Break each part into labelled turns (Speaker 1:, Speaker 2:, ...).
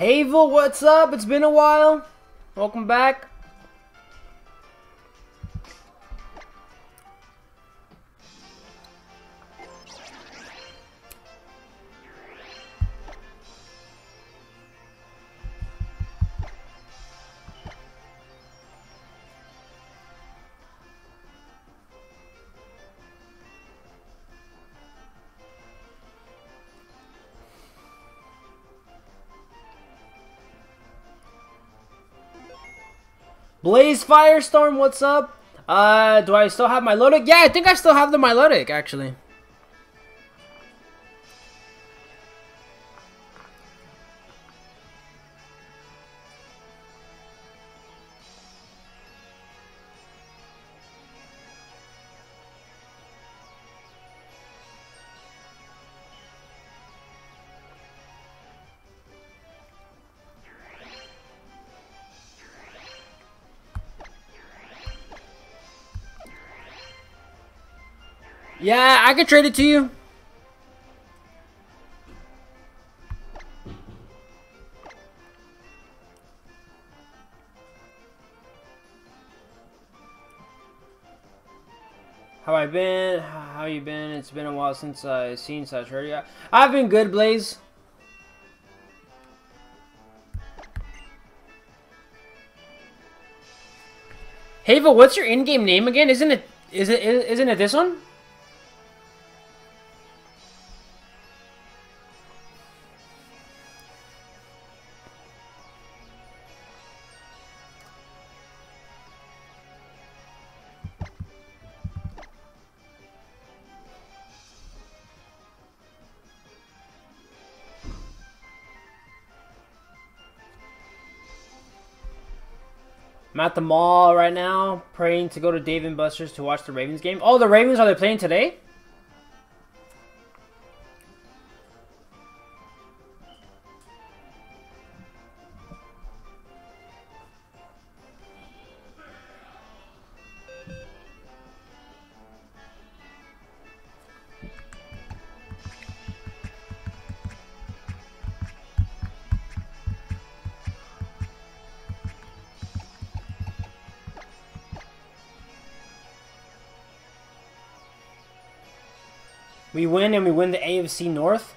Speaker 1: Havel, what's up? It's been a while. Welcome back. Firestorm, what's up? Uh, do I still have my Milotic? Yeah, I think I still have the Milotic, actually. Yeah, I could trade it to you. How I been? How you been? It's been a while since I seen such heard you. I've been good, Blaze. Havel, what's your in-game name again? Isn't it? Is it? Isn't it this one? I'm at the mall right now, praying to go to Dave and Buster's to watch the Ravens game. Oh, the Ravens, are they playing today? We win and we win the AFC North.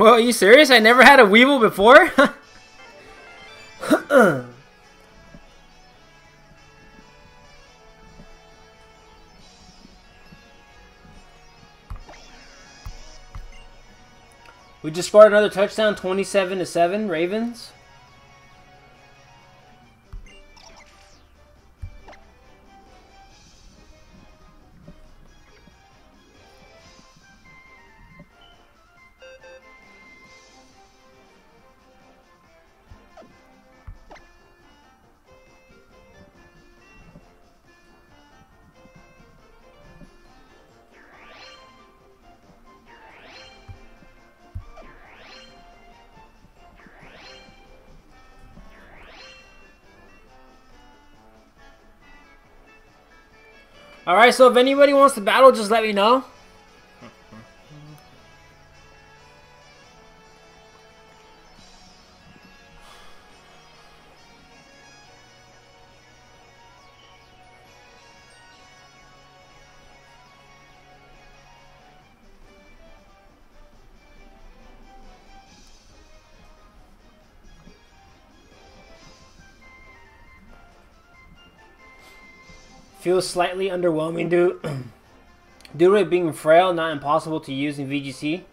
Speaker 1: Well, are you serious? I never had a Weavile before? we just scored another touchdown, 27 to 7, Ravens. Alright, so if anybody wants to battle, just let me know. Feels slightly underwhelming due, due to it being frail, not impossible to use in VGC.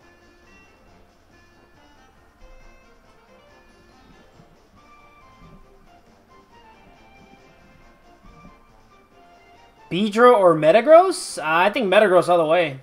Speaker 1: Beedrill or Metagross? Uh, I think Metagross all the way.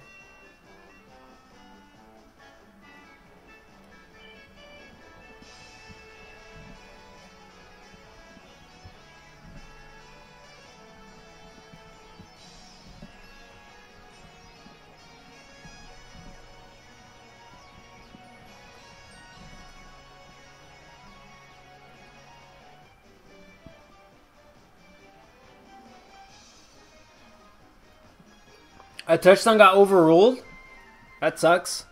Speaker 1: A touchdown got overruled? That sucks.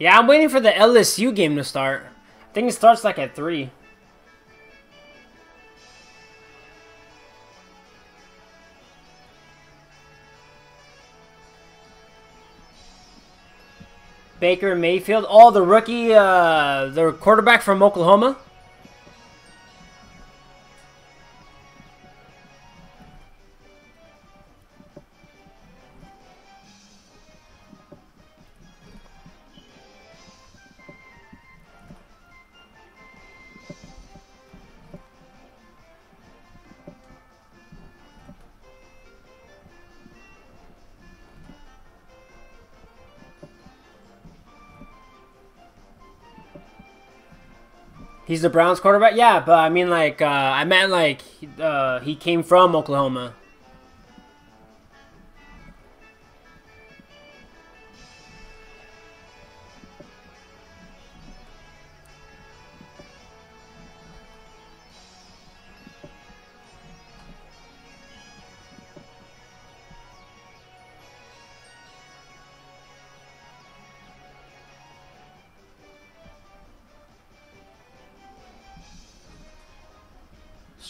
Speaker 1: Yeah, I'm waiting for the LSU game to start. I think it starts like at 3. Baker Mayfield. Oh, the rookie, uh, the quarterback from Oklahoma. The Browns quarterback? Yeah, but I mean, like, uh, I meant, like, uh, he came from Oklahoma.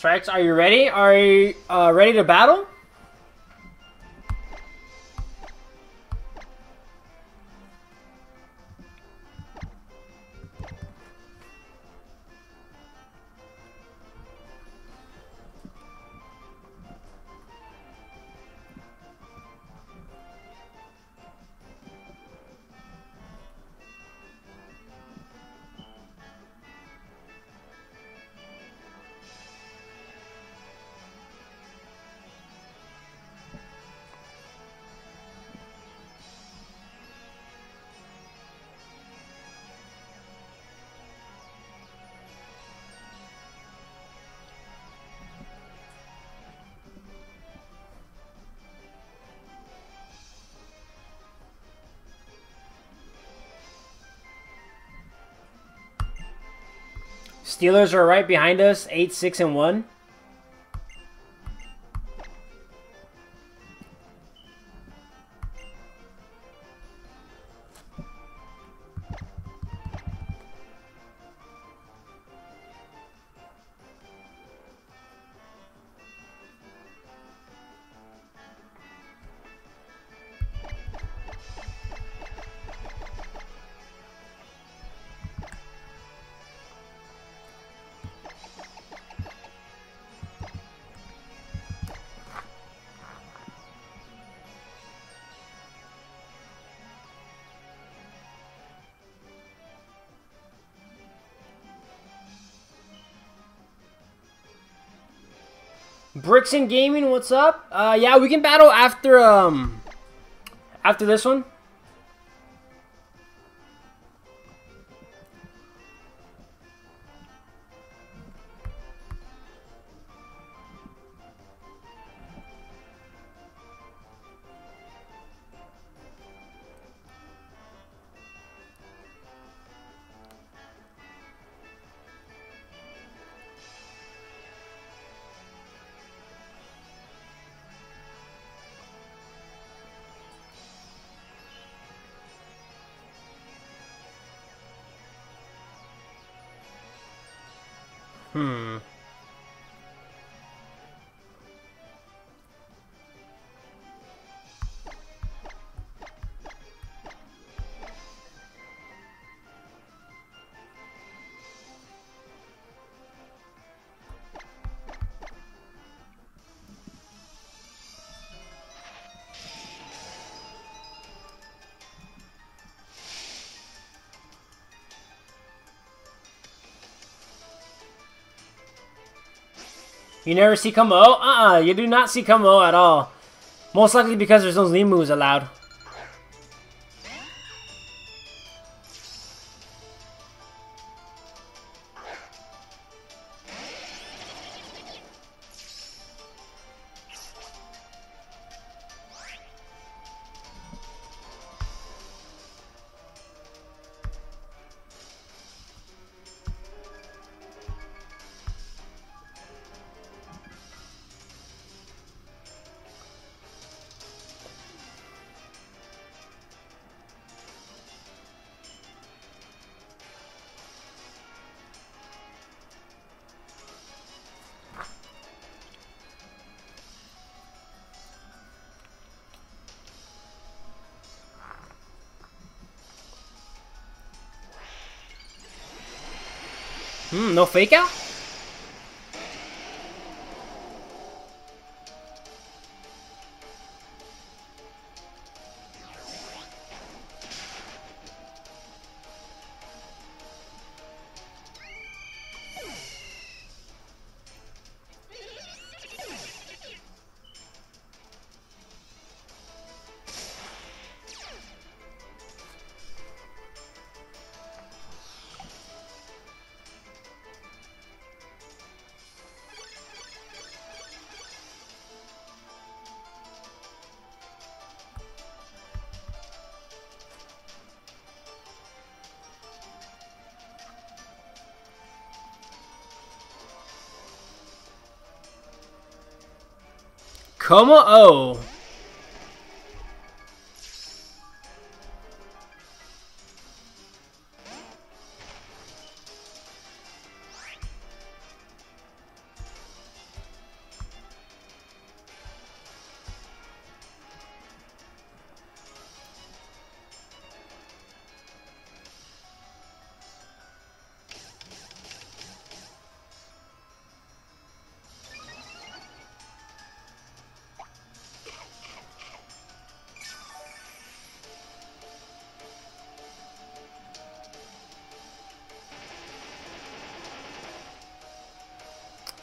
Speaker 1: Strikes, are you ready? Are you uh, ready to battle? Steelers are right behind us, 8, 6, and 1. Bricks and Gaming, what's up? Uh, yeah, we can battle after, um, after this one. You never see Como? Uh-uh, you do not see Como at all. Most likely because there's no Z moves allowed. No fake out? Kommo-o.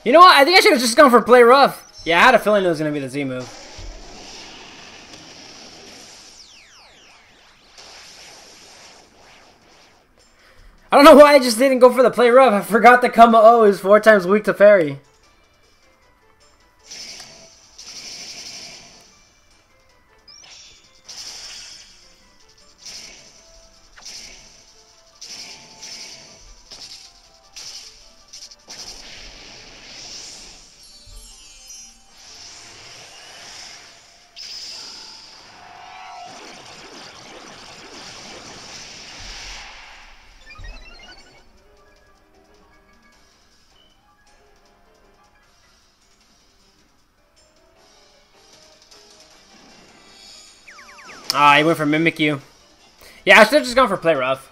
Speaker 1: You know what? I think I should have just gone for play rough. Yeah, I had a feeling it was going to be the Z move. I don't know why I just didn't go for the play rough. I forgot the Kommo-o is four times weak to fairy. He went for Mimikyu. Yeah, I should have just gone for Play Rough.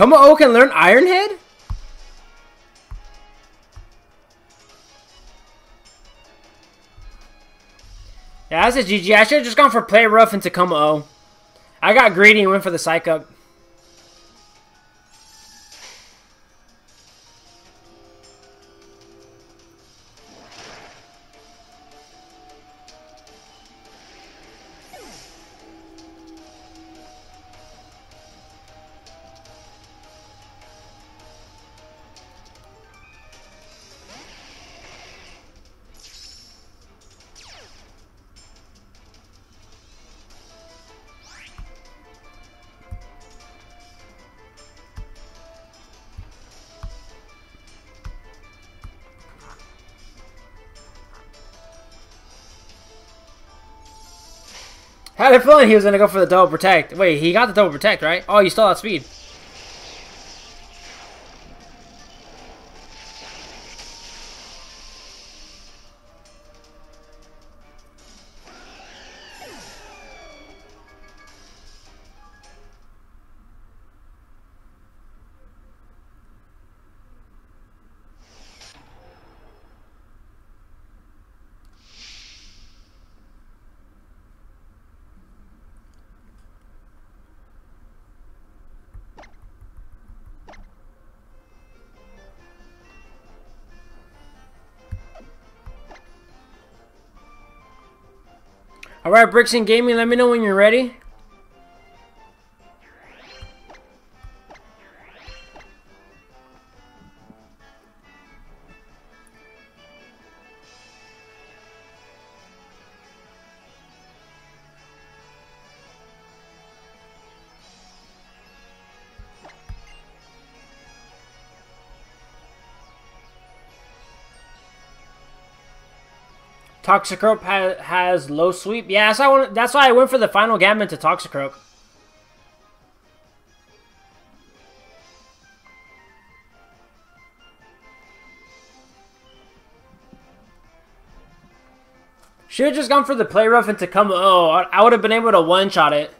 Speaker 1: Kommo-o can learn Iron Head? Yeah, that's a GG. I should have just gone for Play Rough into Kommo-o. I got greedy and went for the Psych Up. Had a feeling he was gonna go for the double protect. Wait, he got the double protect, right? Oh, you still have speed. All right, Bricks and Gaming, let me know when you're ready. Toxicroak ha has low sweep. Yeah, that's why, I went, that's why I went for the final Gambit to Toxicroak. Should have just gone for the play rough and to come. Oh, I would have been able to one shot it,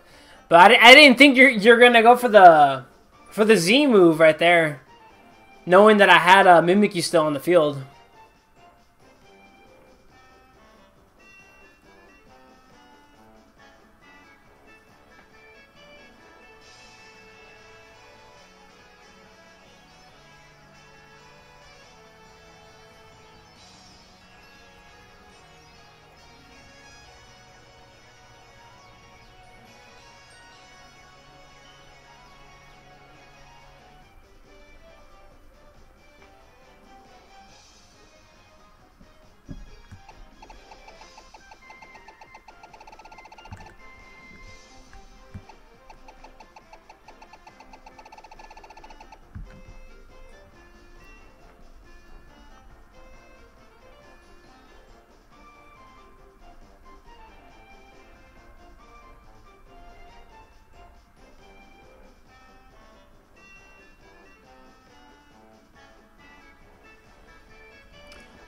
Speaker 1: but I, I didn't think you're you're gonna go for the for the Z move right there, knowing that I had a Mimikyu still on the field.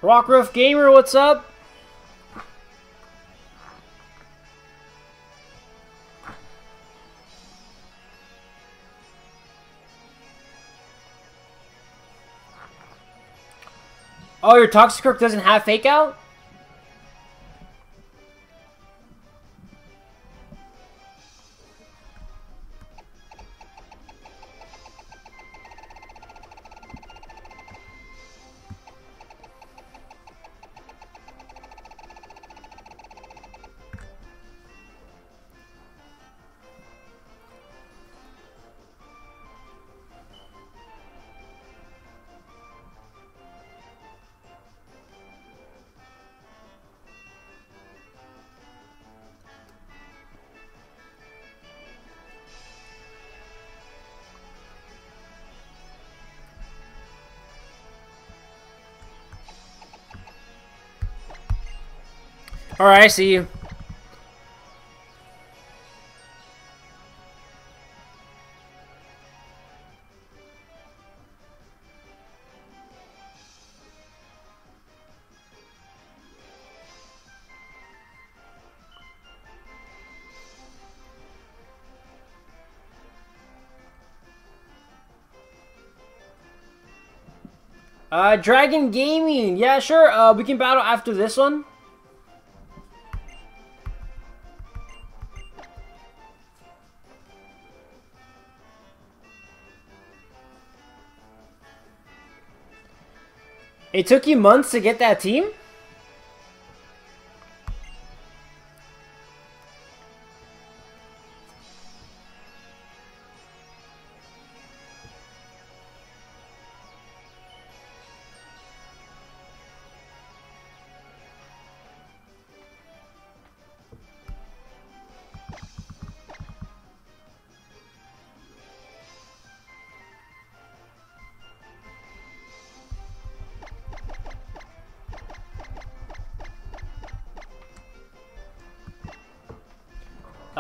Speaker 1: Rockroof Gamer, what's up? Oh, your Toxicroak doesn't have Fake Out? Alright, I see you. Uh, Dragon Gaming. Yeah, sure. Uh, we can battle after this one. It took you months to get that team?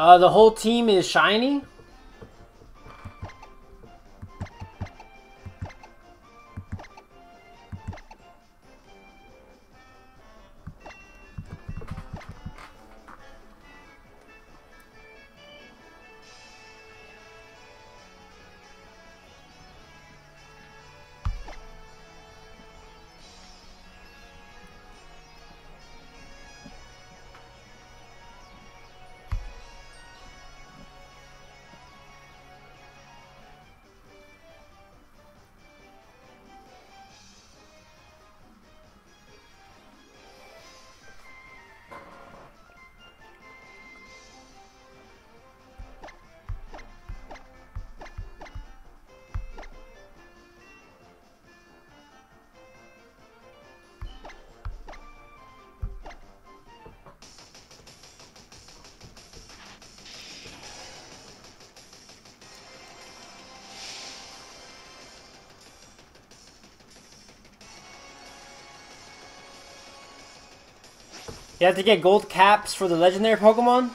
Speaker 1: Uh, the whole team is shiny. You have to get gold caps for the legendary Pokemon?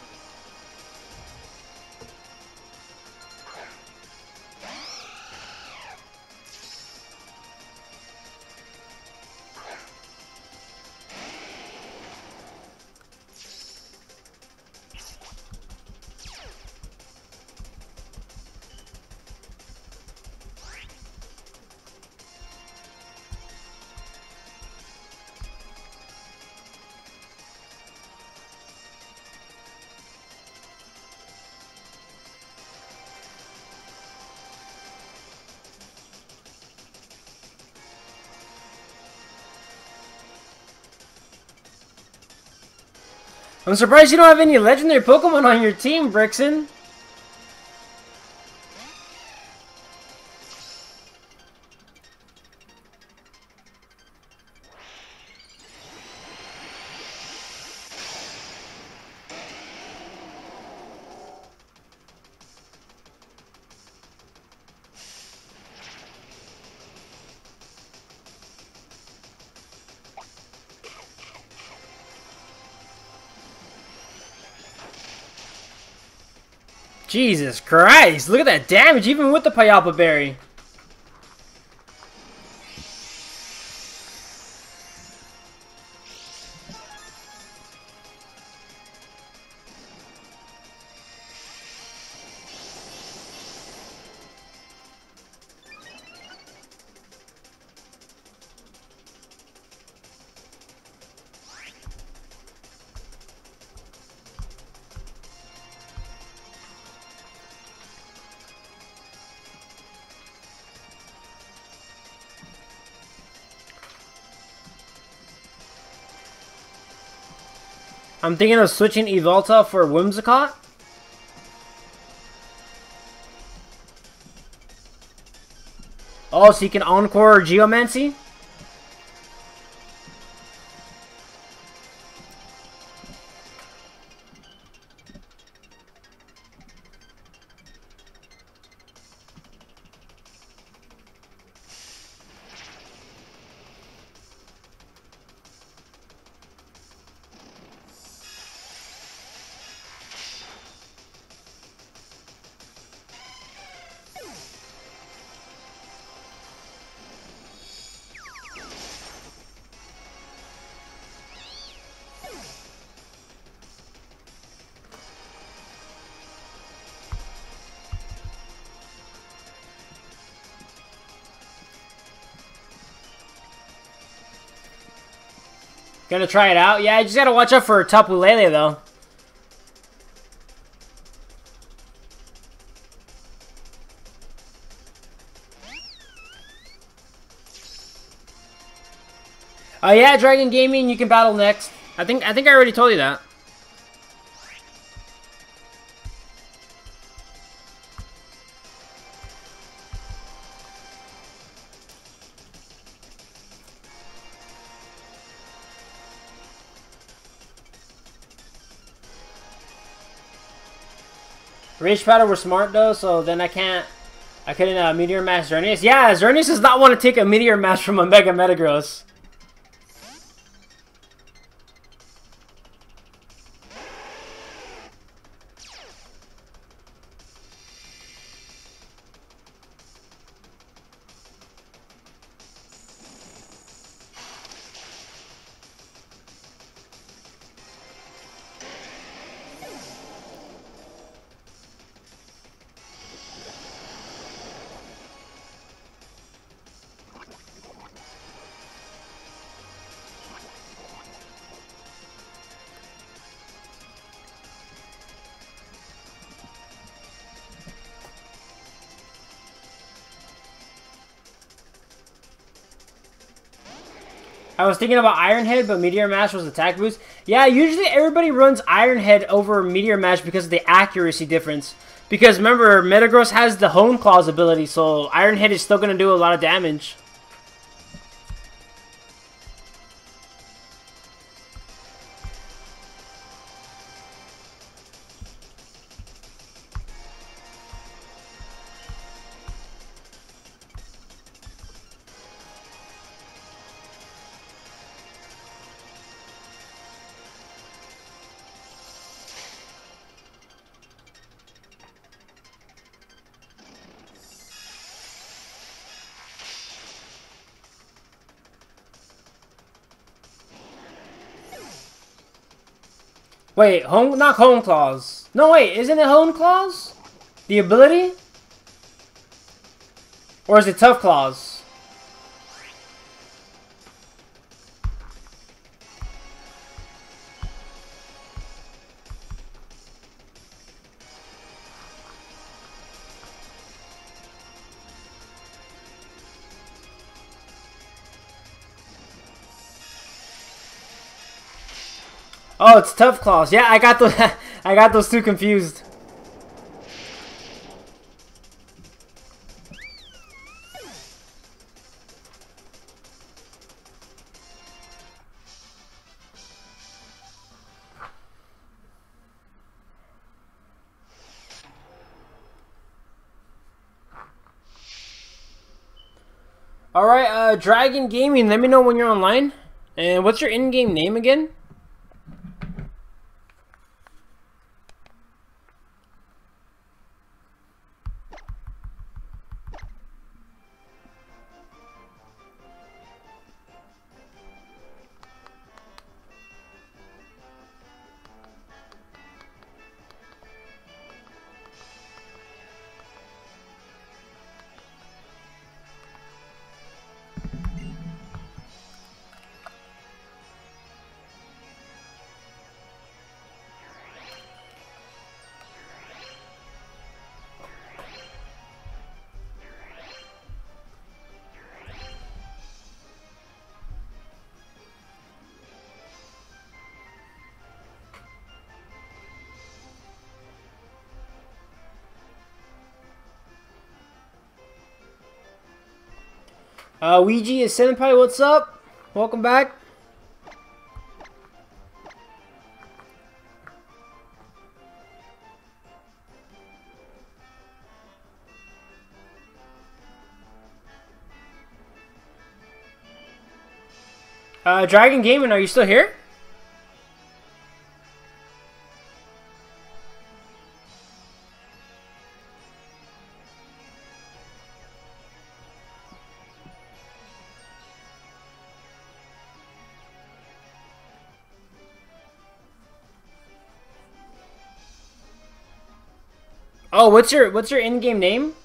Speaker 1: I'm surprised you don't have any legendary Pokemon on your team, Brixen. Jesus Christ, look at that damage even with the Payapa Berry. I'm thinking of switching Yveltal for Whimsicott. Oh, so you can Encore Geomancy? Gonna try it out. Yeah, I just gotta watch out for Tapu Lele though. Oh yeah, Dragon Gaming, you can battle next. I think I think I already told you that. Rage Powder were smart though, so then I can't I couldn't uh, Meteor Mash Xerneas. Yeah, Xerneas does not want to take a Meteor Mash from a Mega Metagross. Was thinking about Iron Head, but Meteor Mash was attack boost. Yeah, usually everybody runs Iron Head over Meteor Mash because of the accuracy difference. Because remember, Metagross has the Hone Claws ability, so Iron Head is still going to do a lot of damage. Wait, home not hone claws. No wait, isn't it hone claws? The ability? Or is it tough claws? Oh, it's tough claws. Yeah, I got those. I got those two confused. Alright, uh, Dragon Gaming, let me know when you're online. And what's your in-game name again? Uh, Ouija is Senpai, what's up? Welcome back. Uh, Dragon Gaming, are you still here? Oh, what's your what's your in-game name?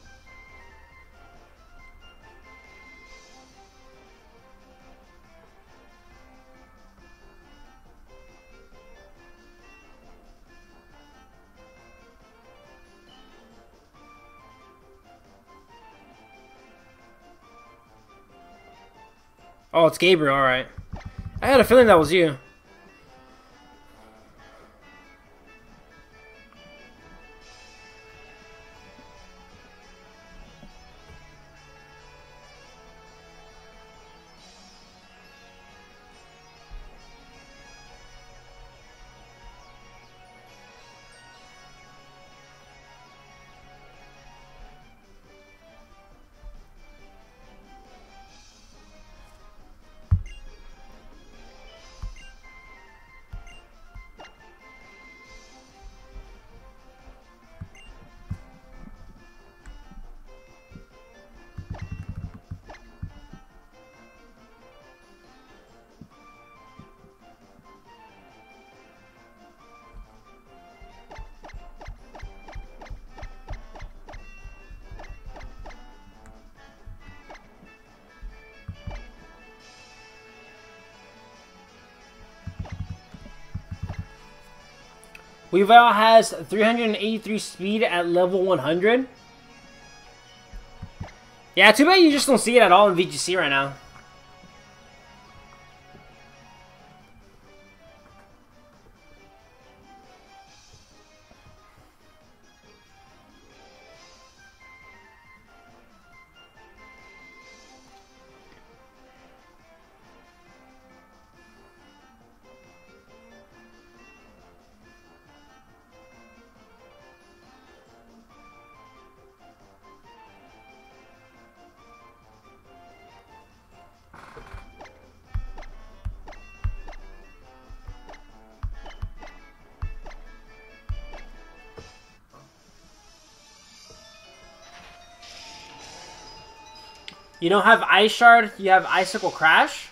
Speaker 1: Oh, it's Gabriel, alright. I had a feeling that was you. Weavile has 383 speed at level 100. Yeah, too bad you just don't see it at all in VGC right now. You don't have Ice Shard, you have Icicle Crash.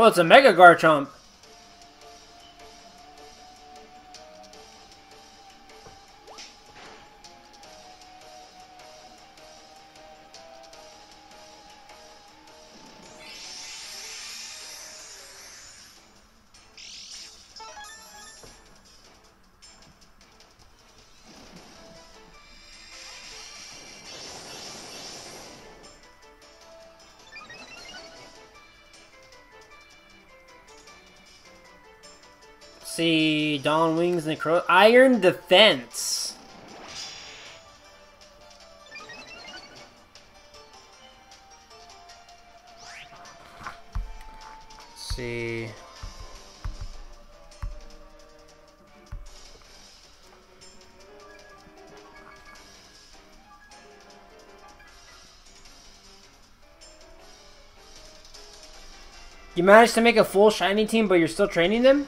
Speaker 1: Oh, it's a Mega Garchomp. Dawn Wings, Necro... Iron Defense. Let's see... You managed to make a full shiny team, but you're still training them?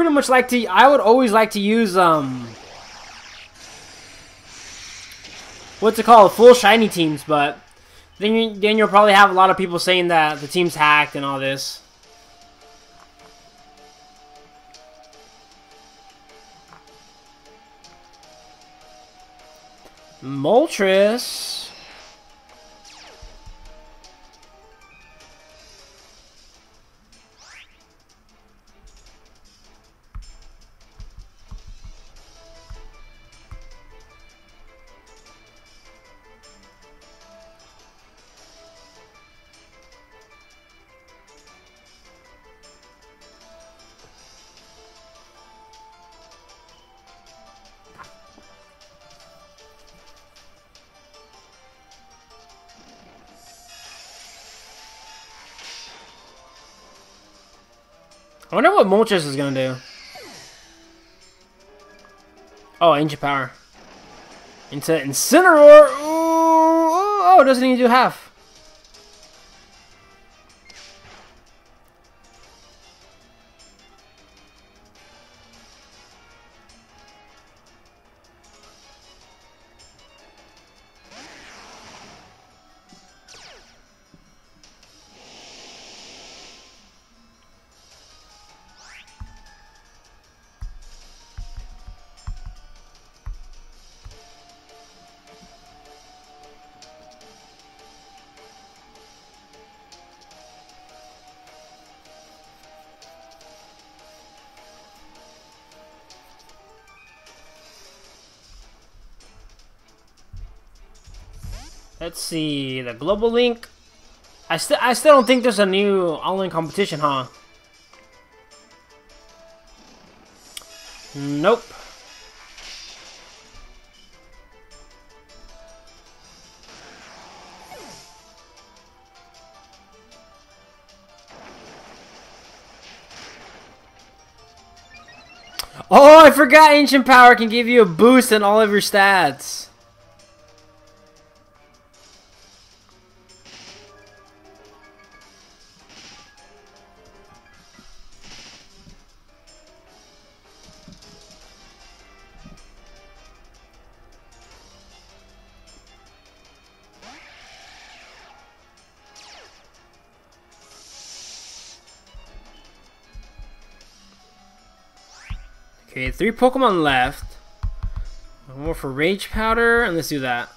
Speaker 1: Pretty much like to I would always like to use um what's it called? Full shiny teams but then you, then you'll probably have a lot of people saying that the team's hacked and all this. Moltres wonder what Moltres is gonna do. Oh, Ancient Power. Into Incineroar! Ooh, oh, doesn't even do half. Let's see the global link. I still I still don't think there's a new online competition, huh? Nope. Oh, I forgot Ancient Power can give you a boost in all of your stats. Three Pokemon left. One more for Rage Powder, and let's do that.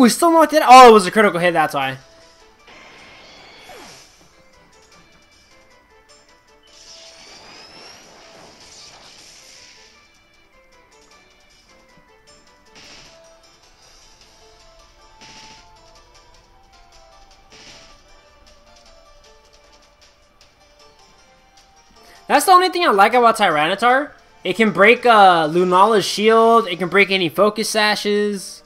Speaker 1: We still knocked it. Oh, it was a critical hit. That's why. That's the only thing I like about Tyranitar. It can break uh, Lunala's shield. It can break any focus sashes.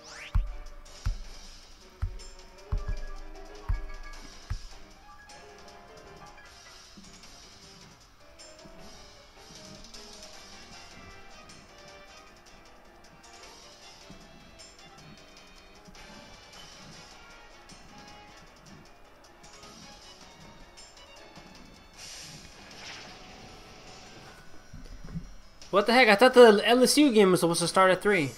Speaker 1: LSU game was supposed to start at 3.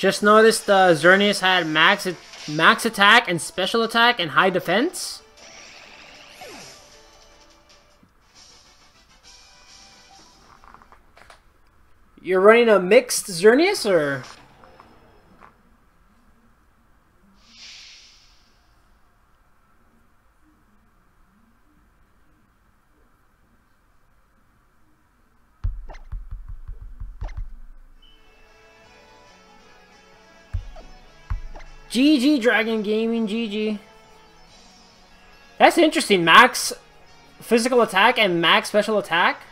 Speaker 1: Just noticed uh, Xerneas had max max attack and special attack and high defense. You're running a mixed Xerneas, or? GG Dragon Gaming, GG. That's interesting. Max physical attack and max special attack.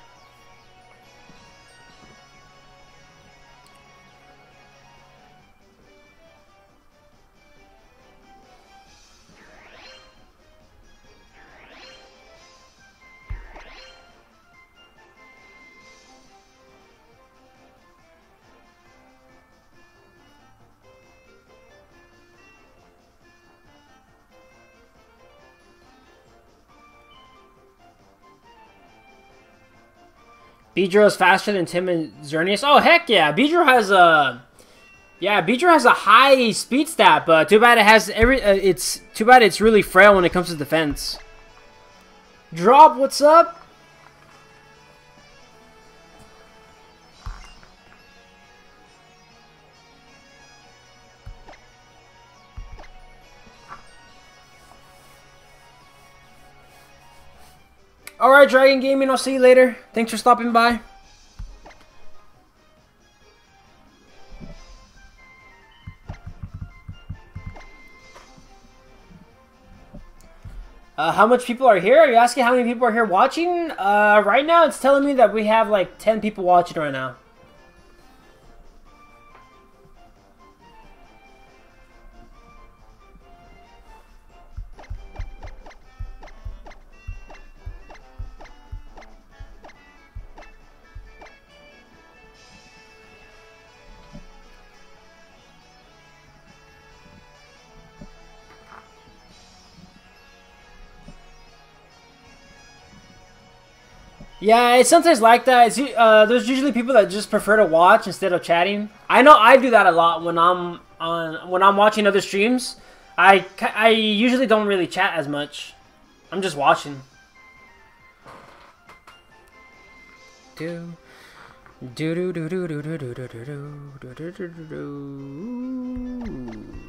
Speaker 1: Beedrill is faster than Tim and Xerneas. Oh heck yeah, Beedrill has a yeah, Beedrill has a high speed stat, but too bad it has every. Uh, it's too bad it's really frail when it comes to defense. Drop, what's up? Dragon Gaming, I'll see you later. Thanks for stopping by. Uh, how much people are here? Are you asking how many people are here watching? Uh, right now, it's telling me that we have like 10 people watching right now. Yeah, it's sometimes like that. It's, uh, there's usually people that just prefer to watch instead of chatting. I know I do that a lot when I'm on when I'm watching other streams. I, I usually don't really chat as much. I'm just watching. Do do do do do do do do do do do do do do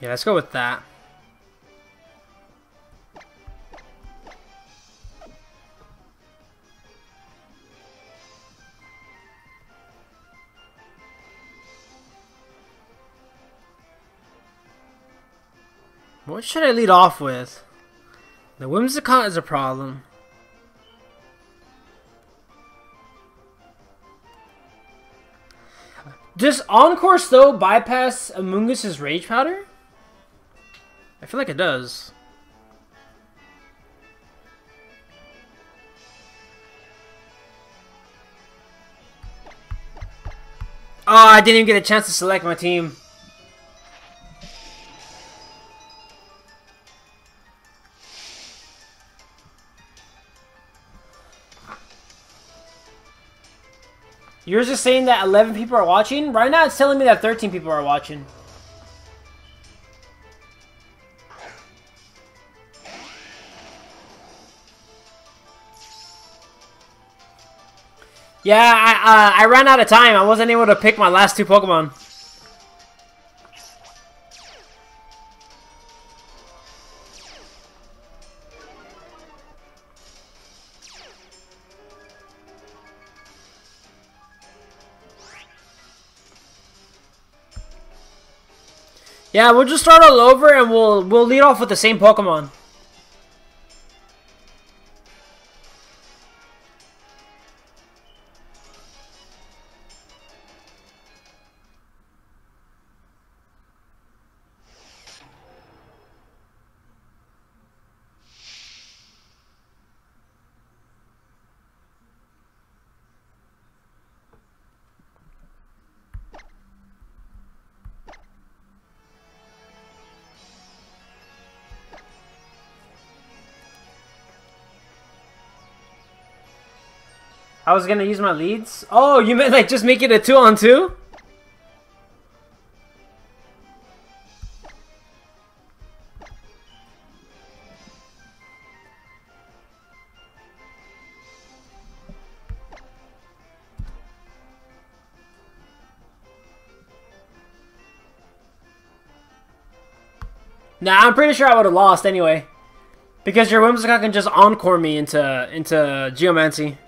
Speaker 1: Yeah, let's go with that. Should I lead off with? The Whimsicott is a problem. Does Encore still bypass Amoonguss's Rage Powder? I feel like it does. Oh, I didn't even get a chance to select my team. You're just saying that 11 people are watching? Right now it's telling me that 13 people are watching. Yeah, I, uh, I ran out of time. I wasn't able to pick my last two Pokemon. Yeah, we'll just start all over and we'll we'll lead off with the same Pokemon. I was gonna use my leads. Oh, you meant like just make it a two on two? Nah, I'm pretty sure I would have lost anyway. Because your Whimsicott can just encore me into into Geomancy.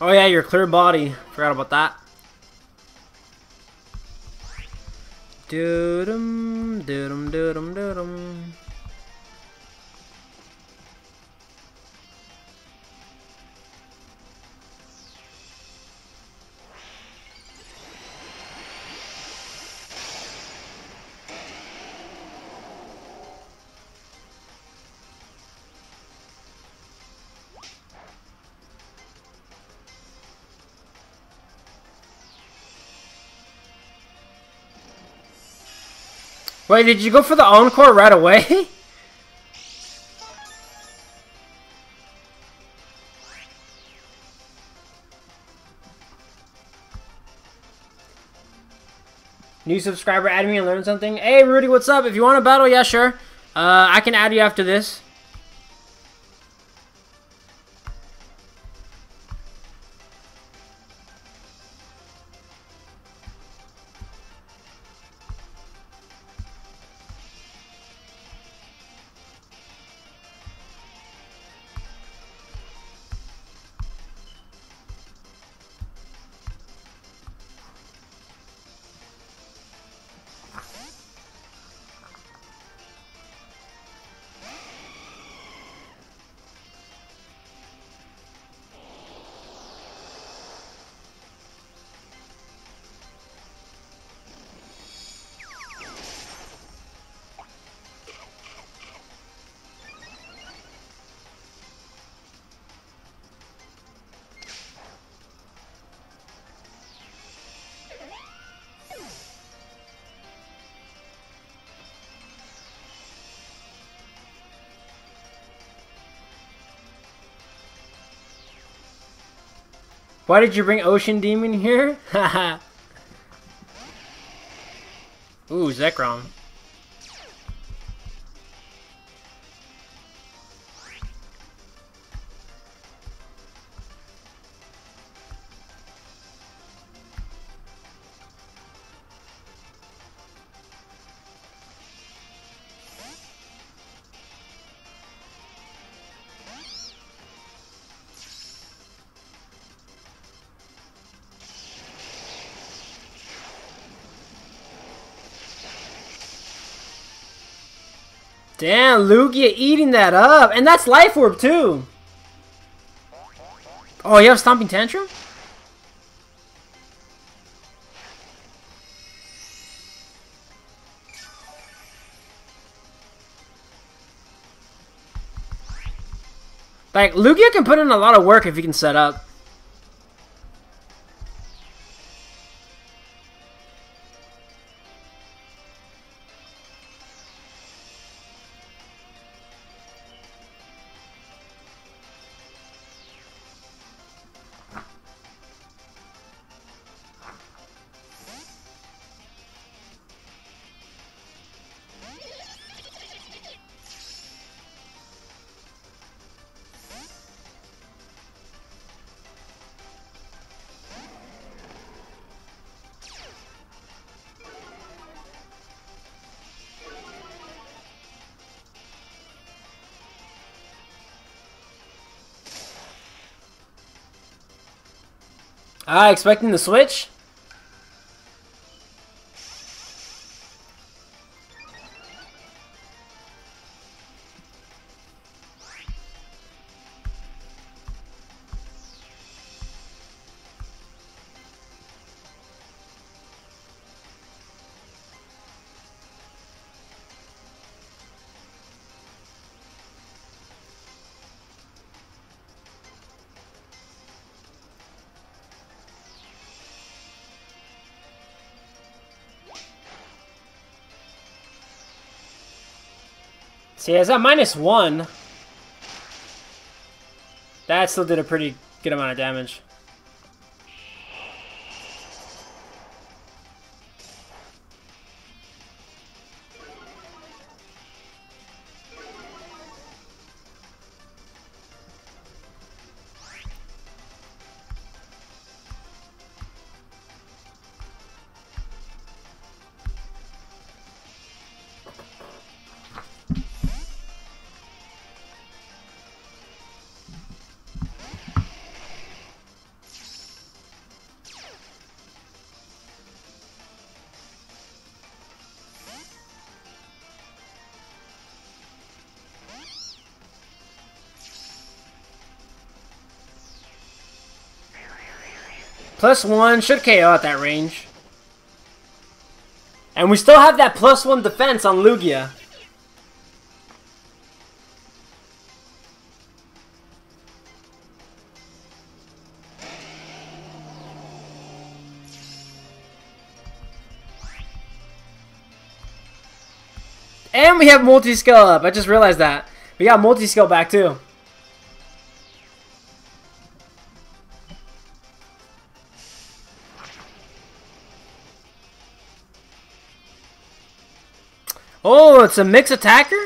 Speaker 1: Oh yeah, your clear body. Forgot about that. Doodum, doodum, doodum, doodum. Wait, did you go for the encore right away? New subscriber, add me and learn something. Hey, Rudy, what's up? If you want to battle, yeah, sure. Uh, I can add you after this. Why did you bring Ocean Demon here? Haha. Ooh, Zekrom. Damn, Lugia eating that up. And that's Life Orb, too. Oh, you have Stomping Tantrum? Like, Lugia can put in a lot of work if he can set up. Ah, expecting the switch? See, it's at minus one. That still did a pretty good amount of damage. Plus one should KO at that range. And we still have that plus one defense on Lugia. And we have multiscale up. I just realized that. We got multiscale back too. It's a mix attacker?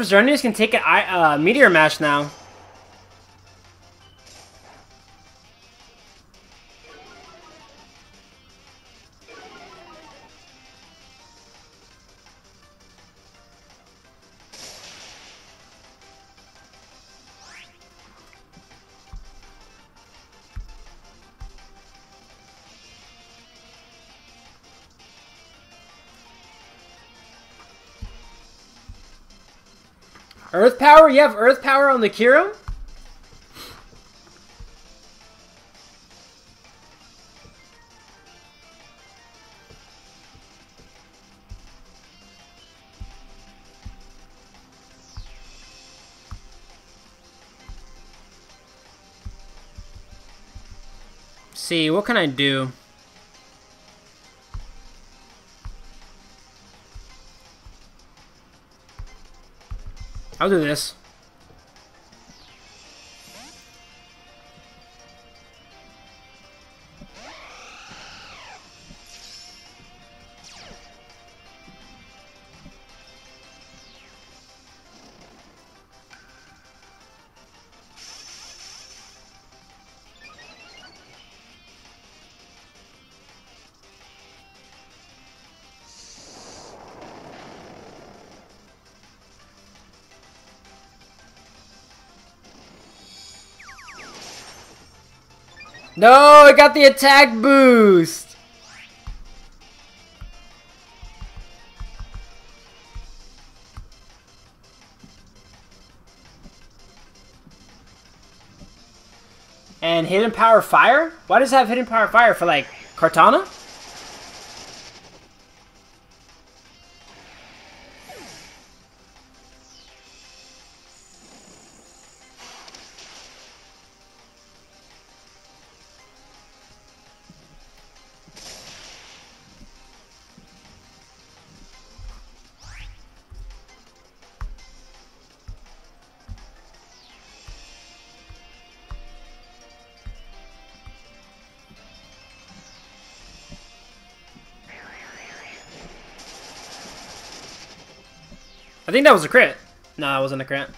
Speaker 1: Xerneas can take a uh, Meteor Mash now. Power? You have earth power on the Kiro? see, what can I do? I'll do this. No, I got the attack boost! And hidden power fire? Why does it have hidden power fire for like Kartana? Think that was a crit. No, it wasn't a crit.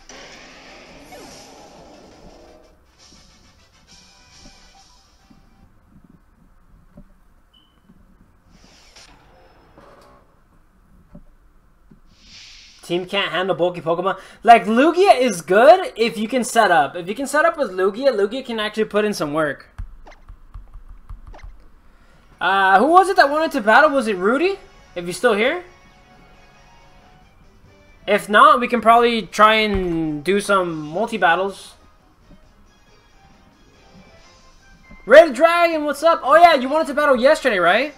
Speaker 1: Team can't handle bulky Pokemon. Like, Lugia is good if you can set up. If you can set up with Lugia, Lugia can actually put in some work. Uh, who was it that wanted to battle? Was it Rudy? If you're still here? If not, we can probably try and do some multi-battles. Red Dragon, what's up? Oh yeah, you wanted to battle yesterday, right?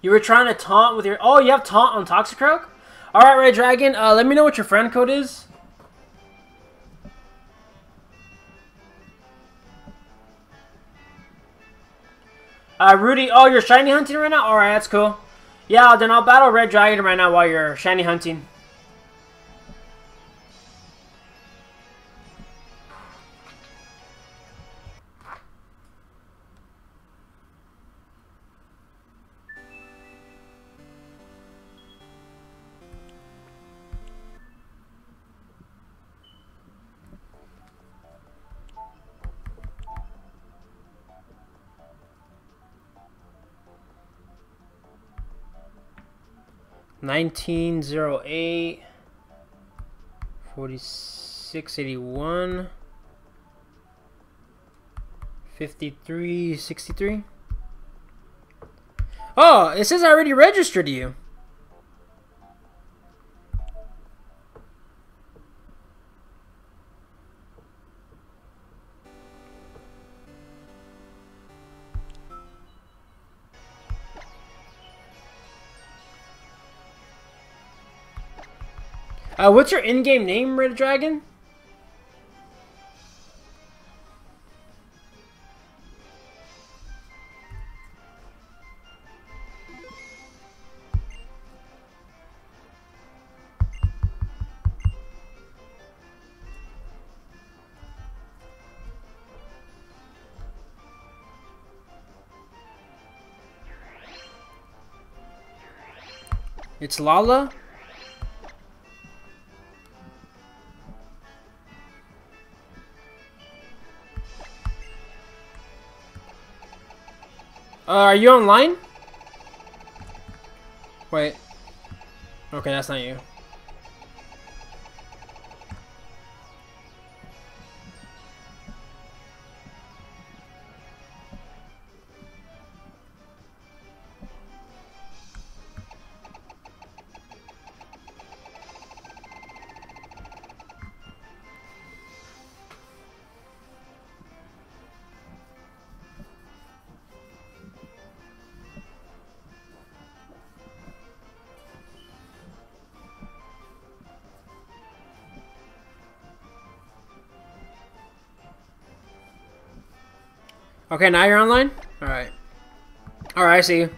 Speaker 1: You were trying to taunt with your... Oh, you have taunt on Toxicroak? Alright, Red Dragon, uh, let me know what your friend code is. Uh, Rudy, oh, you're shiny hunting right now? Alright, that's cool. Yeah, then I'll battle Red Dragon right now while you're shiny hunting. 1908 4681 5363 Oh, it says I already registered you. Uh, what's your in-game name, Red Dragon? It's Lala? Uh, are you online? Wait. Okay, that's not you. Okay, now you're online? Alright. Alright, I see you.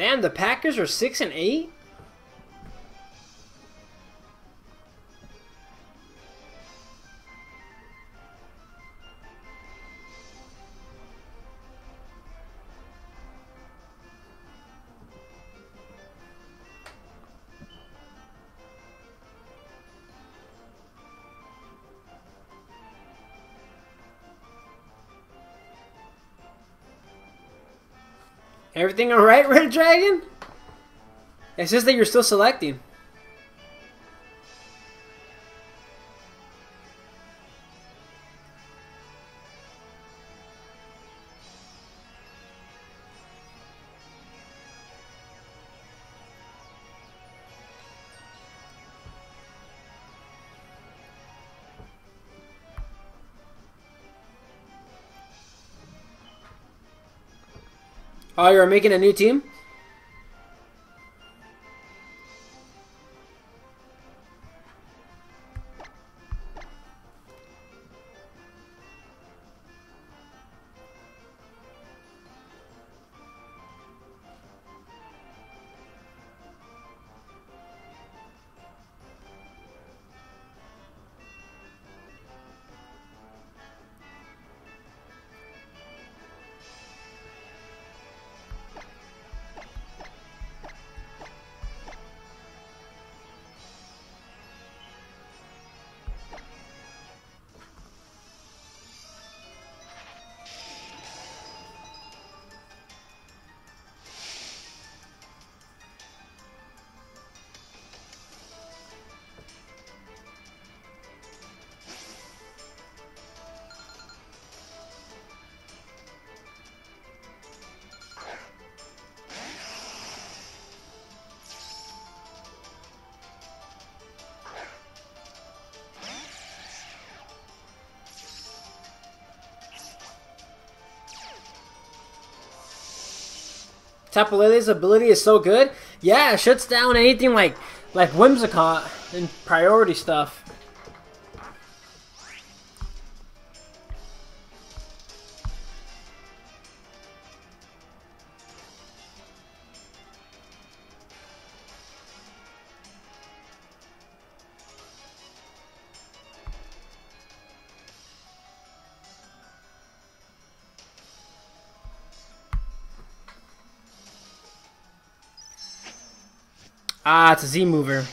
Speaker 1: Damn, the Packers are 6 and 8? Everything alright, Red Dragon? It's just that you're still selecting. Oh, you're making a new team? Tapu Lele's ability is so good. Yeah, it shuts down anything like like Whimsicott and priority stuff. Ah, it's a Z mover.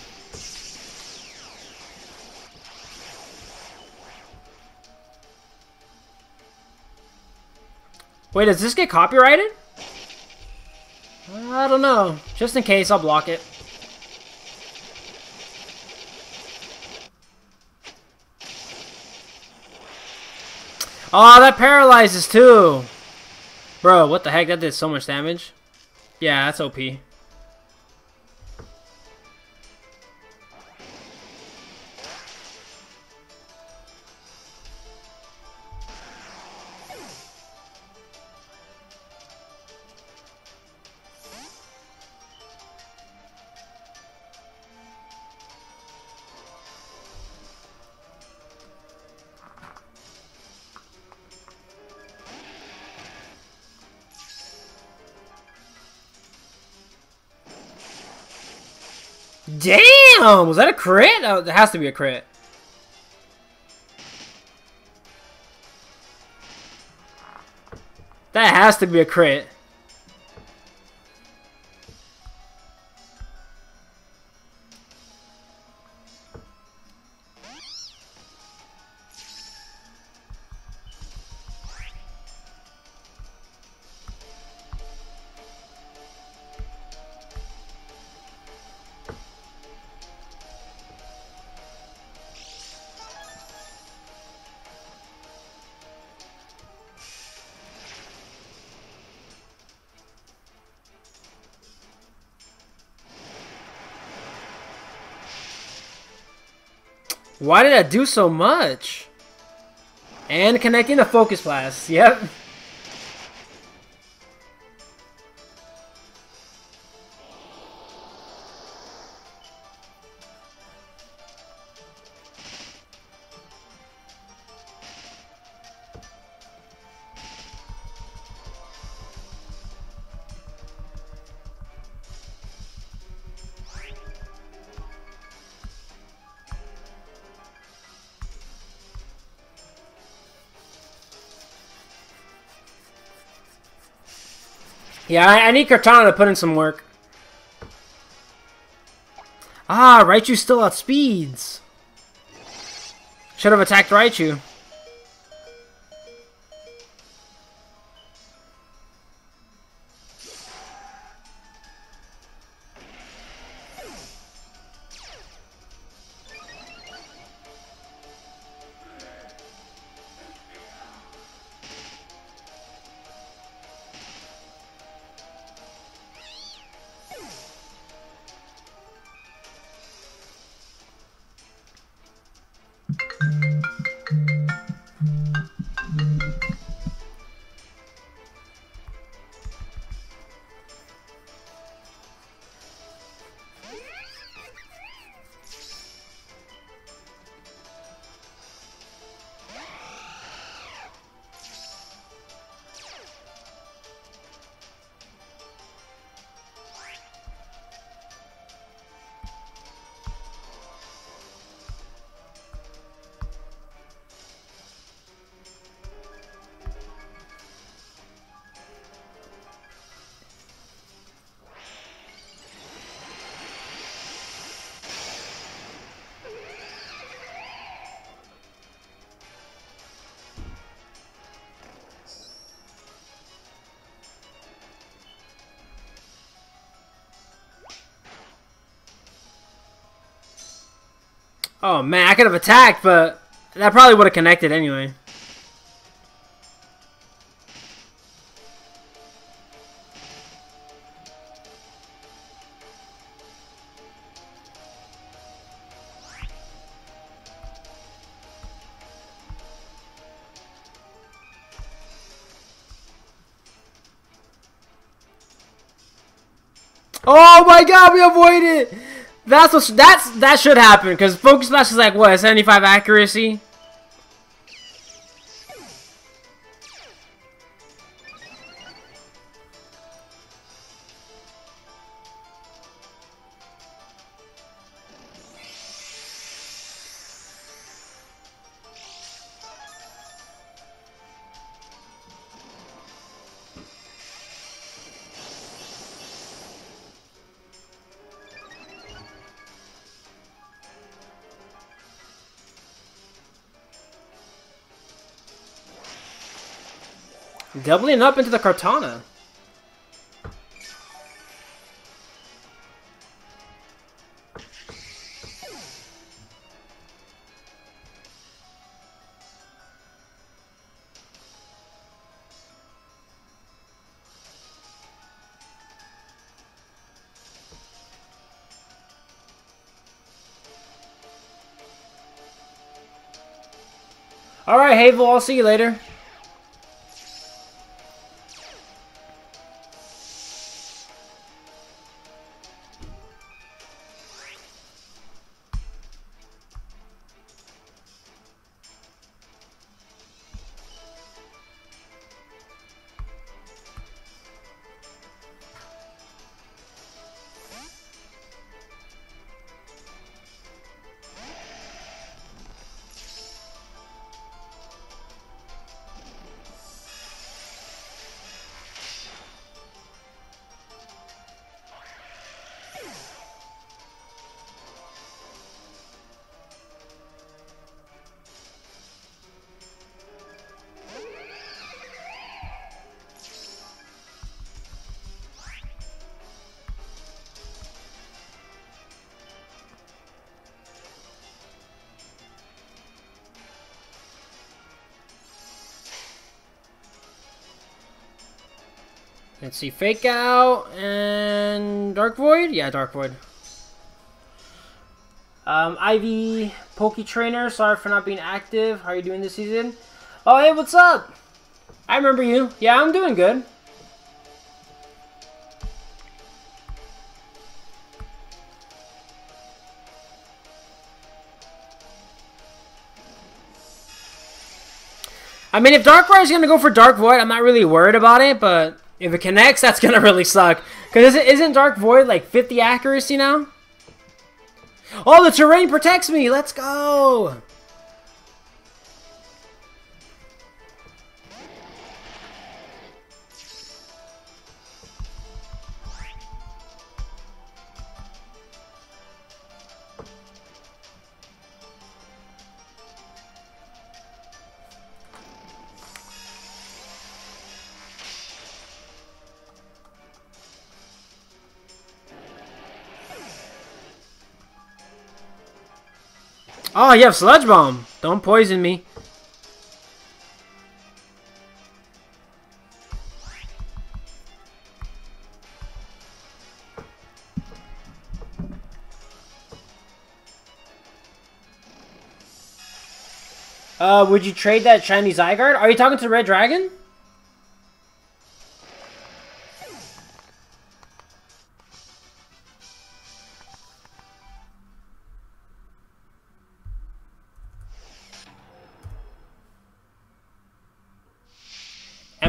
Speaker 1: Wait, does this get copyrighted? I don't know. Just in case, I'll block it. Oh, that paralyzes too! Bro, what the heck? That did so much damage. Yeah, that's OP. Damn! Was that a crit? Oh, it has to be a crit. That has to be a crit. Why did I do so much? And connecting the focus blast. Yep. Yeah, I, I need Kartana to put in some work. Ah, Raichu still outspeeds. Should have attacked Raichu. Oh man, I could have attacked, but that probably would have connected anyway. Oh my god, we avoided! That's what that's that should happen because focus smash is like what 75 accuracy. Doubling up into the Kartana. Alright, Havel, I'll see you later. Let's see, Fake Out and Dark Void? Yeah, Dark Void. Um, Ivy Poke Trainer, sorry for not being active. How are you doing this season? Oh, hey, what's up? I remember you. Yeah, I'm doing good. I mean, if Darkrai is going to go for Dark Void, I'm not really worried about it, but if it connects, that's gonna really suck. Because isn't Dark Void like 50 accuracy now? Oh, the terrain protects me! Let's go! Oh, you have Sludge Bomb. Don't poison me. Uh, would you trade that shiny Zygarde? Are you talking to Red Dragon?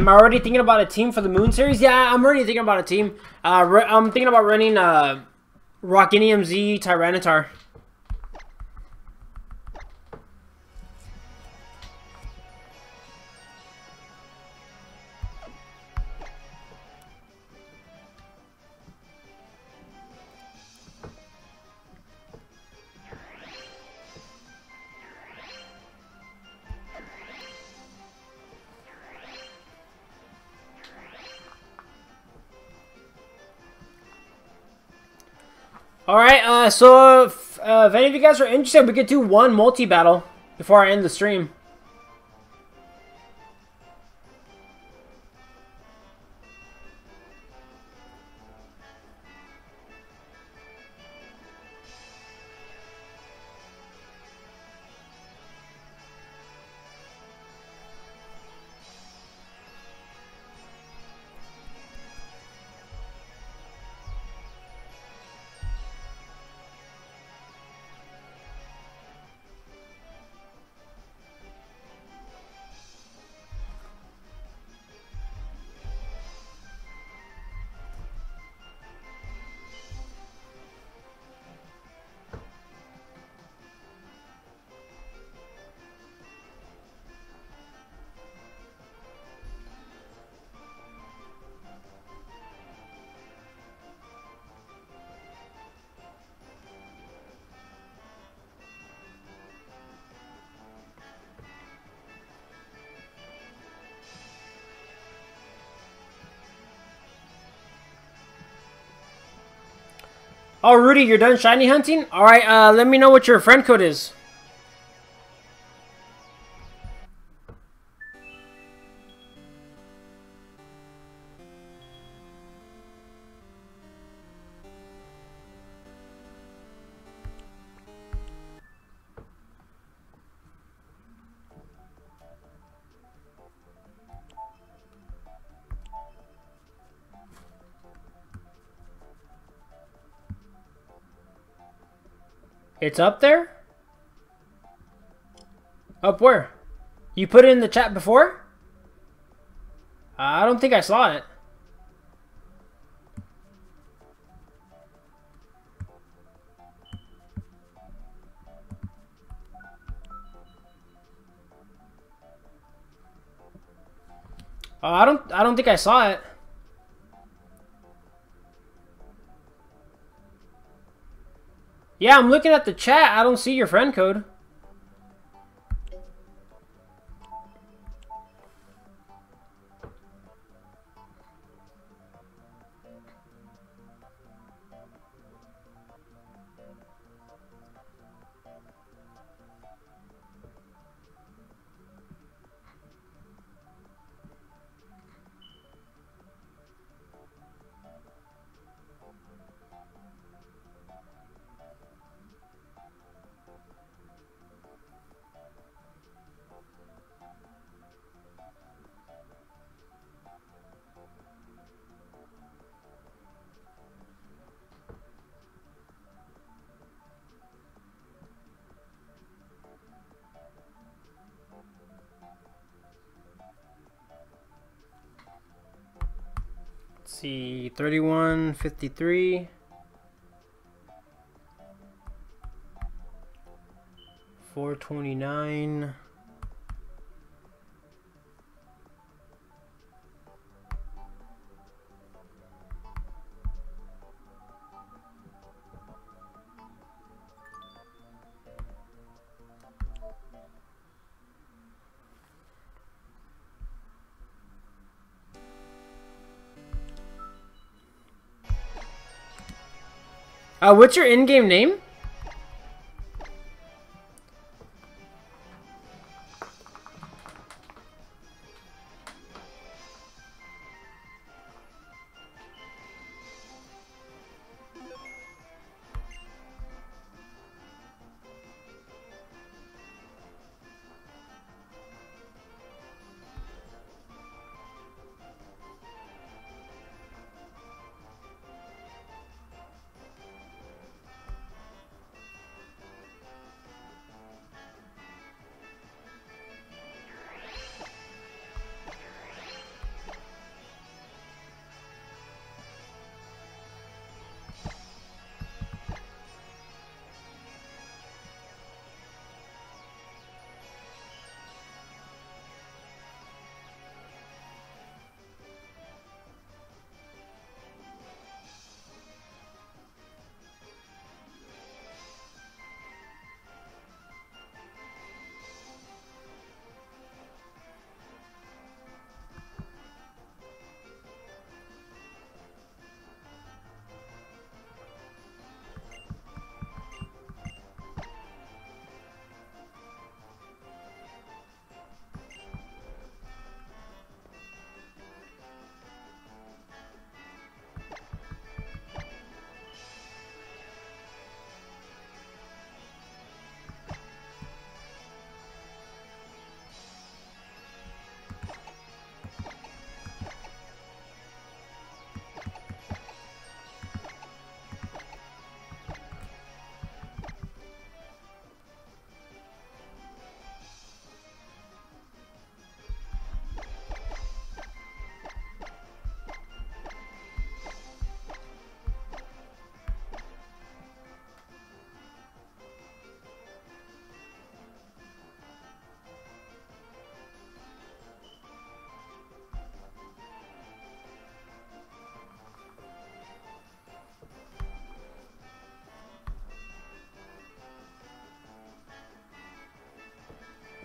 Speaker 1: Am I already thinking about a team for the Moon Series? Yeah, I'm already thinking about a team. Uh, I'm thinking about running uh, Rockinium Z Tyranitar. Uh, so Uh, if any of you guys are interested, we could do one multi-battle before I end the stream. Oh, Rudy, you're done shiny hunting? Alright, uh, let me know what your friend code is. It's up there? Up where? You put it in the chat before? I don't think I saw it. Oh, I don't I don't think I saw it. Yeah, I'm looking at the chat. I don't see your friend code. See, 31, Uh, what's your in-game name?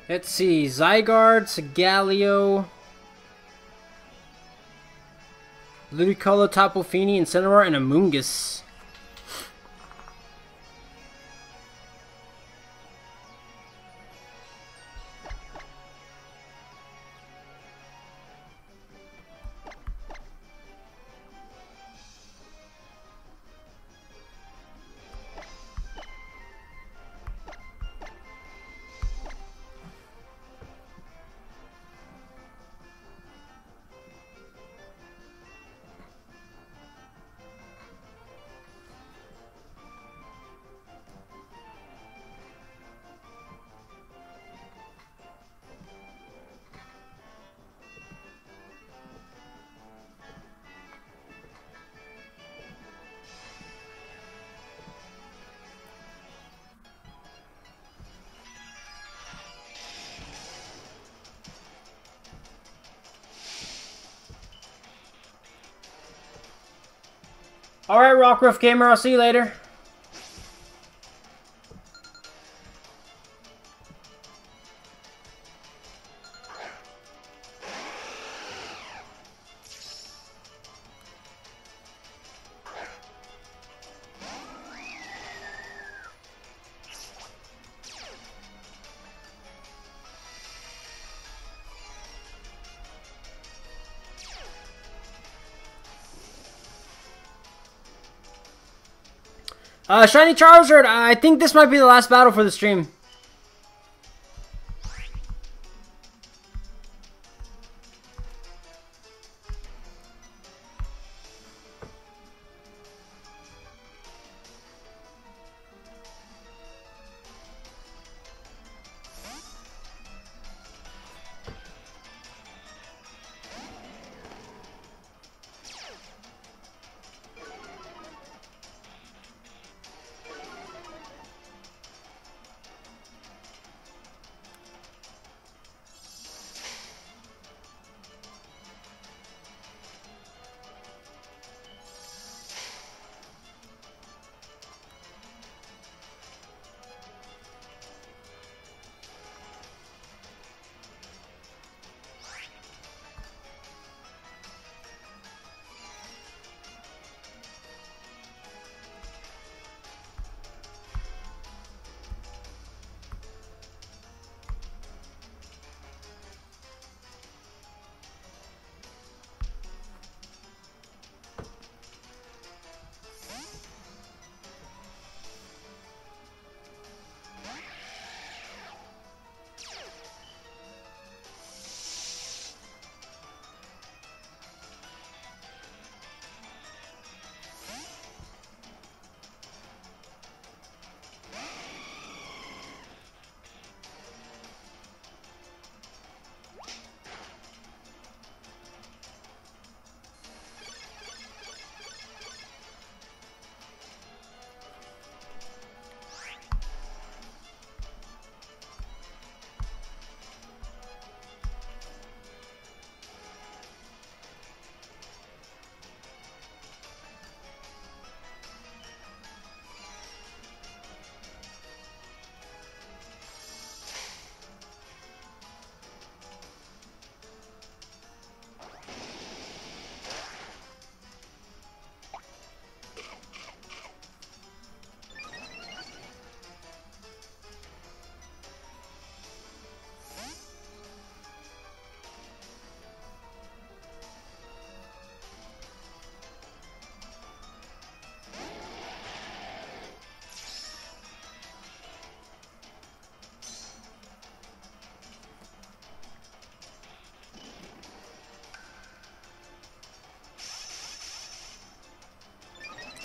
Speaker 1: Let's see. Zygarde, Solgaleo, Ludicolo, Tapu Fini, Incineroar, and Amoonguss. Alright, Rockruff Gamer, I'll see you later. Uh, Shiny Charizard, I think this might be the last battle for the stream.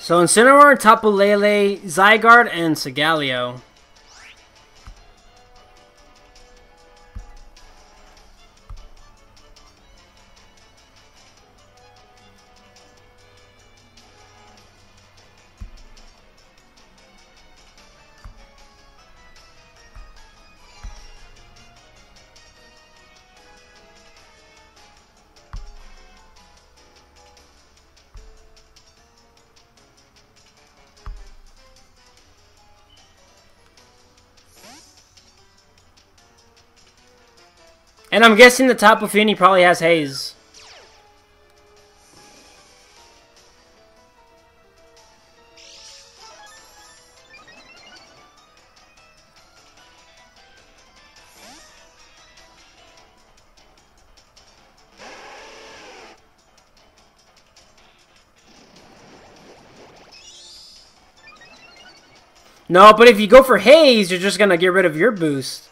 Speaker 1: So Incineroar, Tapu Lele, Zygarde, and Solgaleo. And I'm guessing the Tapu Fini probably has haze. No, but if you go for Haze, you're just going to get rid of your boost.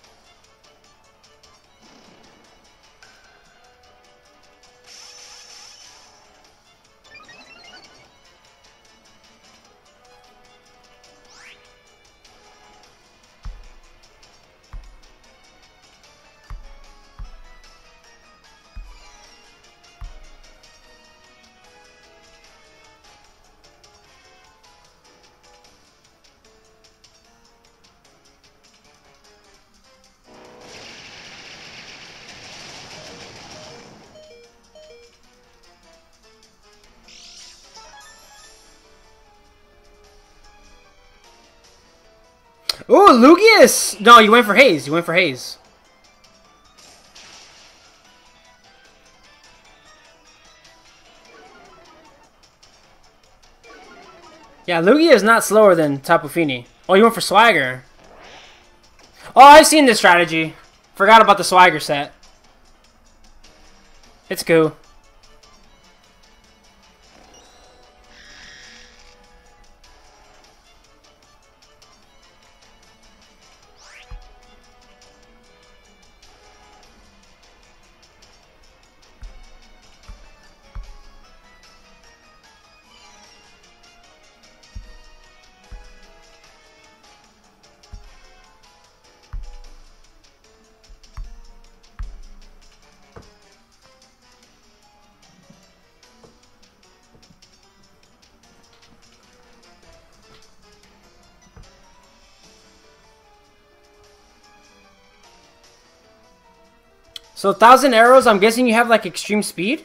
Speaker 1: No, you went for Haze. You went for Haze. Yeah, Lugia is not slower than Tapu Fini. Oh, you went for Swagger. Oh, I've seen this strategy. Forgot about the Swagger set. It's cool. So, thousand arrows, I'm guessing you have like extreme speed?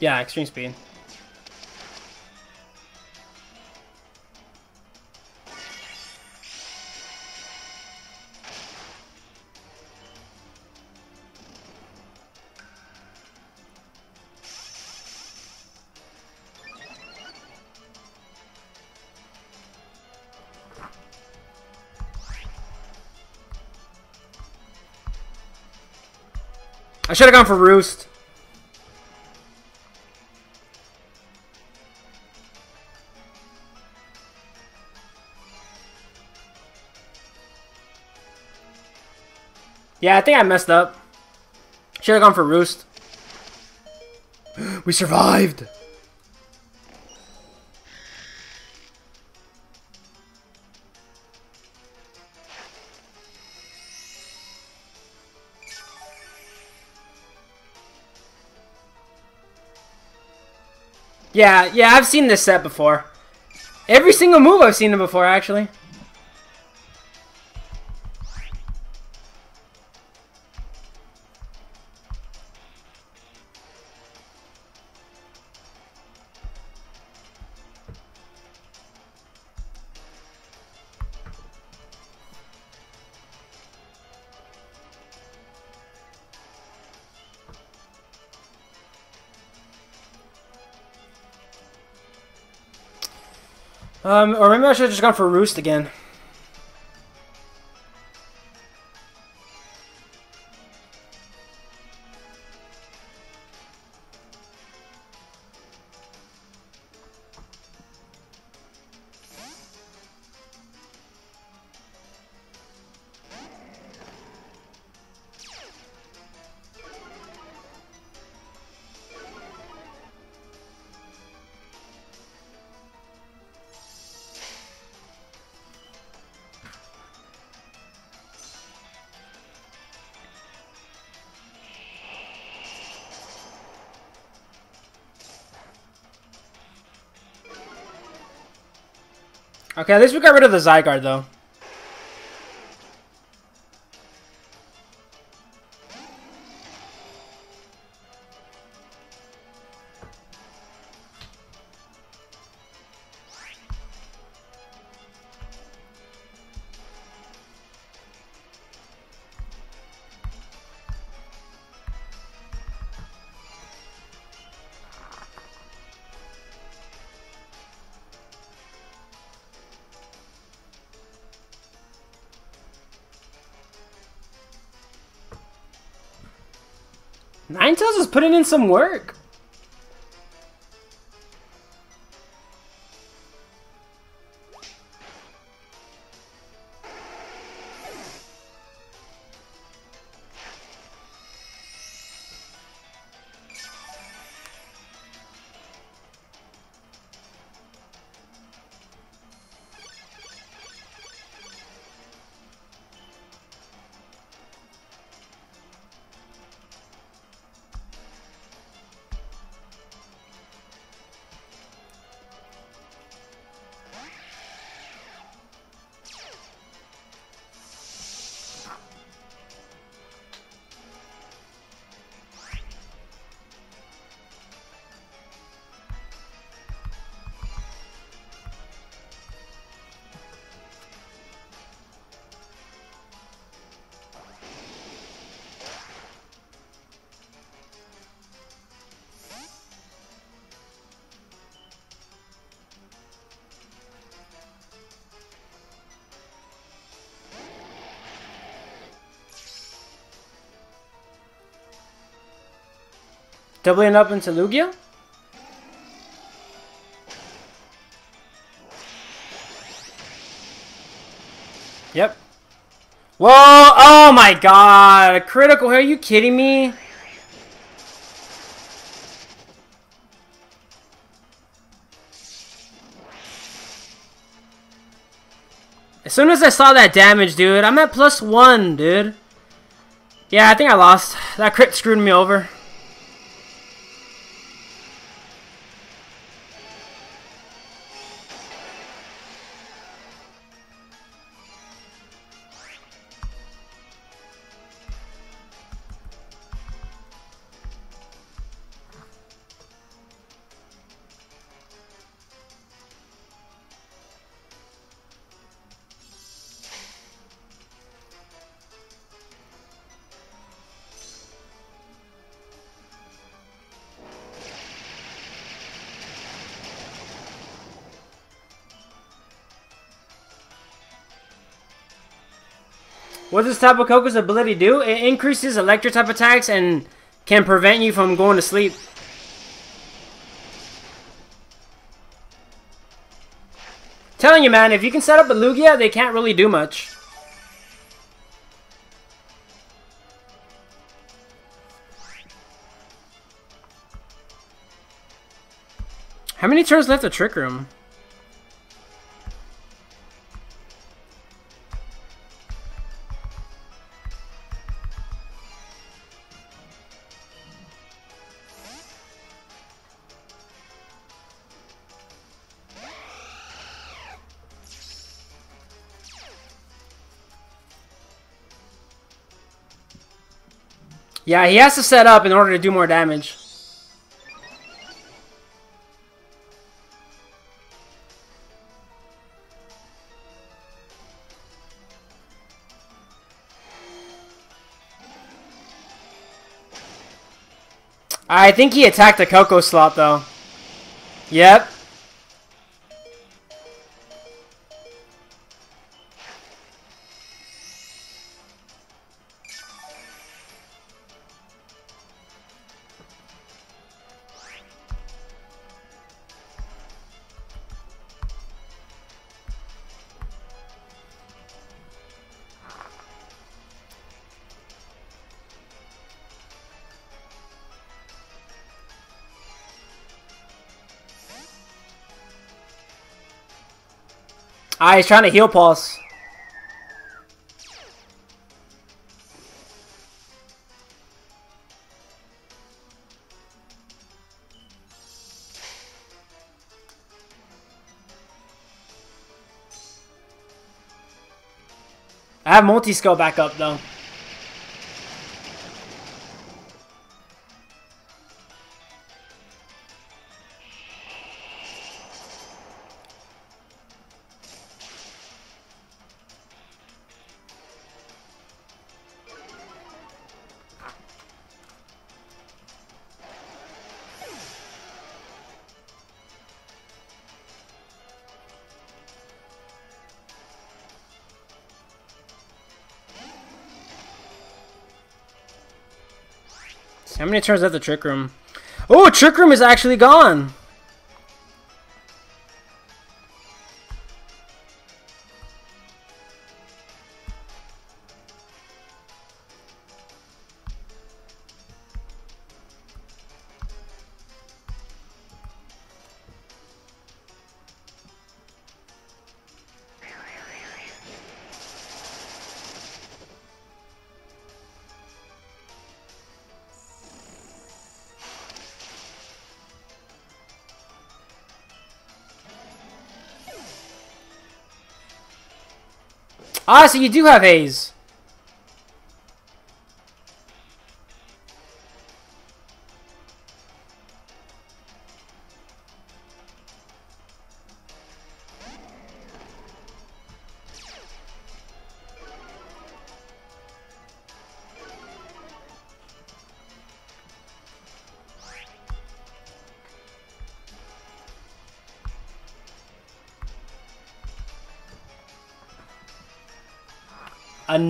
Speaker 1: Yeah, extreme speed. Should have gone for Roost. Yeah, I think I messed up. Should have gone for Roost. we survived! Yeah, yeah, I've seen this set before. Every single move I've seen them before, actually. Um, or maybe I should have just gone for Roost again. Okay, at least we got rid of the Zygarde, though. Ninetales is putting in some work. Doubling up into Lugia? Yep. Whoa! Oh my god! A critical Are you kidding me? As soon as I saw that damage, dude, I'm at plus one, dude. Yeah, I think I lost. That crit screwed me over. Does Tapu Koko's ability do? It increases electric type attacks and can prevent you from going to sleep. Telling you, man, if you can set up a Lugia, they can't really do much. How many turns left to Trick Room? Yeah, he has to set up in order to do more damage. I think he attacked the Koko slot, though. Yep. Ah, he's trying to heal pulse. I have multiscale back up though. Many turns out the Trick Room? Oh, Trick Room is actually gone! Ah, so you do have Haze.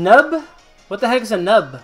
Speaker 1: Nub? What the heck is a nub?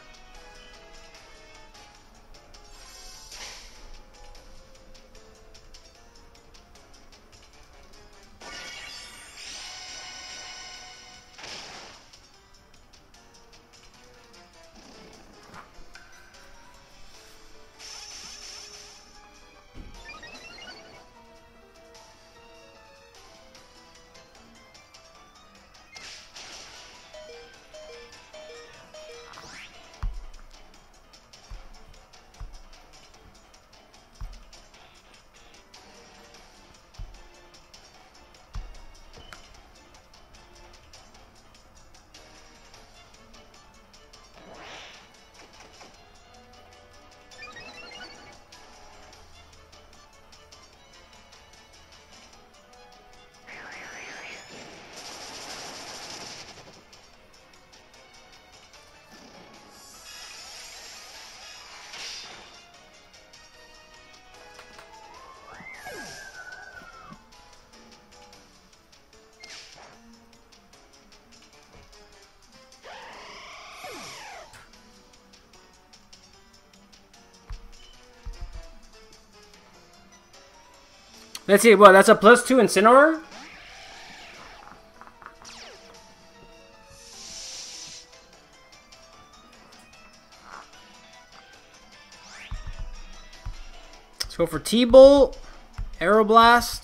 Speaker 1: Let's see, what, that's a plus two Incineroar? Let's go for T-Bolt, Aeroblast.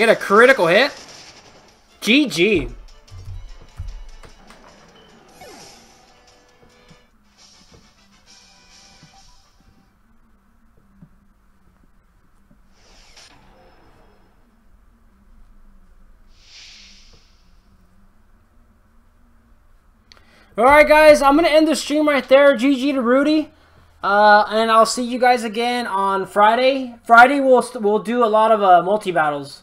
Speaker 1: Get a critical hit? GG. Alright guys, I'm going to end the stream right there. GG to Rudy. Uh, and I'll see you guys again on Friday. Friday we'll we'll do a lot of uh, multi battles.